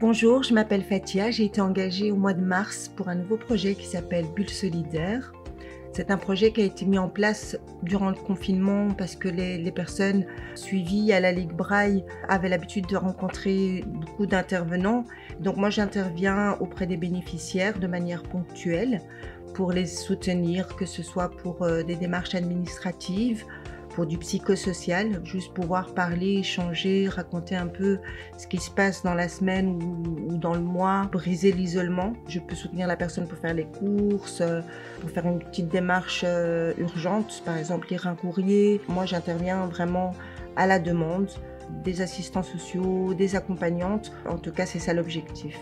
Bonjour, je m'appelle Fatia. J'ai été engagée au mois de mars pour un nouveau projet qui s'appelle Bulle Solidaire. C'est un projet qui a été mis en place durant le confinement parce que les, les personnes suivies à la Ligue Braille avaient l'habitude de rencontrer beaucoup d'intervenants. Donc moi j'interviens auprès des bénéficiaires de manière ponctuelle pour les soutenir, que ce soit pour euh, des démarches administratives, pour du psychosocial, juste pouvoir parler, échanger, raconter un peu ce qui se passe dans la semaine ou, dans le mois, briser l'isolement. Je peux soutenir la personne pour faire les courses, euh, pour faire une petite démarche euh, urgente, par exemple lire un courrier. Moi, j'interviens vraiment à la demande des assistants sociaux, des accompagnantes. En tout cas, c'est ça l'objectif.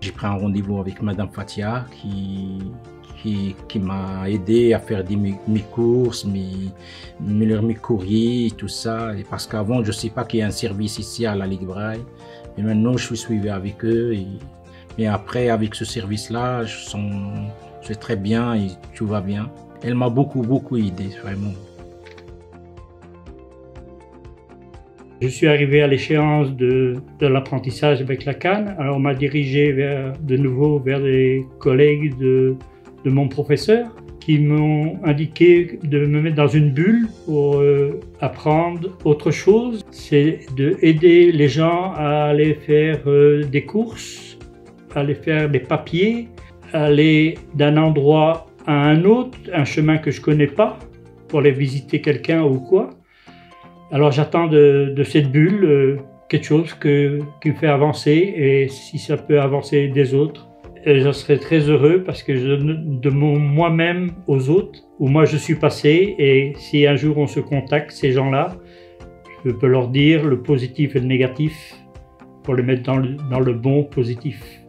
J'ai pris un rendez-vous avec Madame Fatia qui, qui, m'a aidé à faire des, mes, courses, mes, mes, mes courriers, tout ça. Et parce qu'avant, je ne sais pas qu'il y a un service ici à la Ligue Braille. Et maintenant, je suis suivi avec eux. Mais après, avec ce service-là, je sens c'est très bien et tout va bien. Elle m'a beaucoup, beaucoup aidé, vraiment. Je suis arrivé à l'échéance de, l'apprentissage avec la canne. Alors on m'a dirigé de nouveau vers les collègues de, de mon professeur qui m'ont indiqué de me mettre dans une bulle pour euh, apprendre autre chose. C'est d'aider les gens à aller faire euh, des courses, à aller faire des papiers, aller d'un endroit à un autre, un chemin que je connais pas, pour aller visiter quelqu'un ou quoi. Alors j'attends de, cette bulle euh, quelque chose que, qui me fait avancer et si ça peut avancer des autres, et je serai très heureux parce que je donne de moi-même aux autres, où moi je suis passé et si un jour on se contacte, ces gens-là, je peux leur dire le positif et le négatif pour les mettre dans le bon positif.